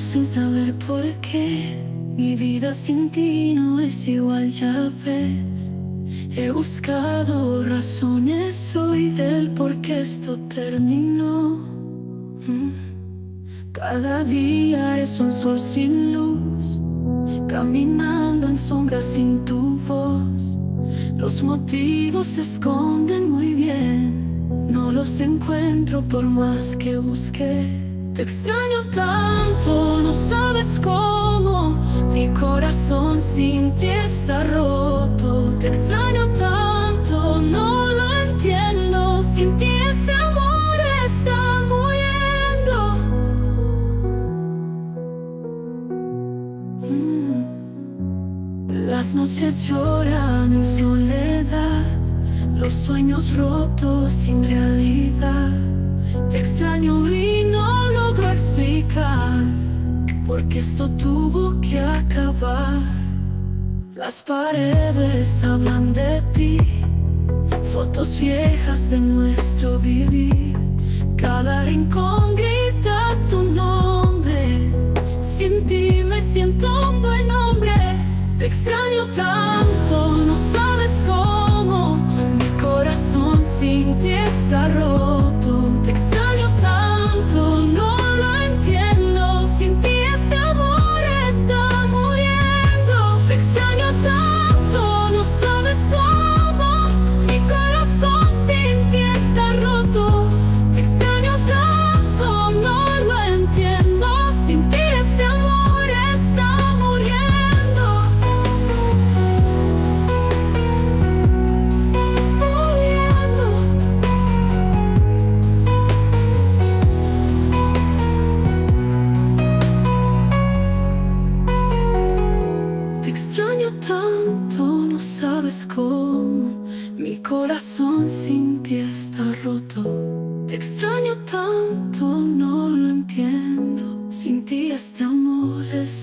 sin saber por qué. Mi vida sin ti no es igual, ya ves. He buscado razones hoy del por qué esto terminó. Mm. Cada día es un sol sin luz, caminando en sombras sin tu voz. Los motivos se esconden muy bien, no los encuentro por más que busqué. Te extraño tanto, no sabes cómo. Mi corazón sin ti está roto. Te extraño tanto, no lo entiendo. Sin ti este amor está muriendo. Mm. Las noches lloran en soledad. Los sueños rotos sin porque esto tuvo que acabar. Las paredes hablan de ti, fotos viejas de nuestro vivir. Cada rincón grita tu nombre. Sin ti me siento un buen hombre. Te extraño tanto, no sabes cómo. Mi corazón sin ti está roto. asco. Mi corazón sin ti está roto. Te extraño tanto, no lo entiendo. Sin ti este amor es